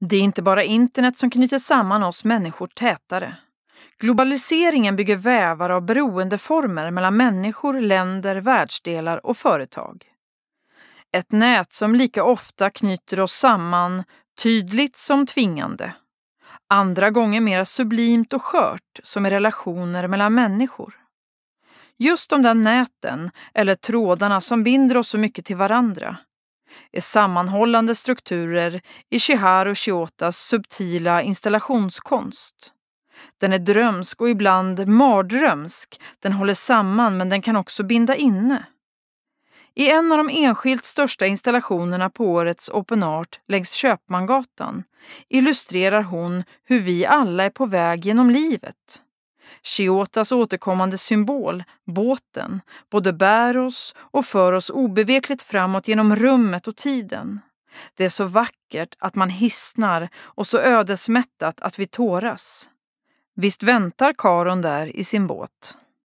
Det är inte bara internet som knyter samman oss människor tätare. Globaliseringen bygger vävar av beroendeformer mellan människor, länder, världsdelar och företag. Ett nät som lika ofta knyter oss samman, tydligt som tvingande. Andra gånger mer sublimt och skört, som i relationer mellan människor. Just de där näten, eller trådarna som binder oss så mycket till varandra, är sammanhållande strukturer i Shiharu Shiotas subtila installationskonst. Den är drömsk och ibland mardrömsk. Den håller samman men den kan också binda inne. I en av de enskilt största installationerna på årets Open Art längs Köpmangatan illustrerar hon hur vi alla är på väg genom livet. Chiotas återkommande symbol, båten, både bär oss och för oss obevekligt framåt genom rummet och tiden. Det är så vackert att man hissnar och så ödesmättat att vi tåras. Visst väntar Karon där i sin båt.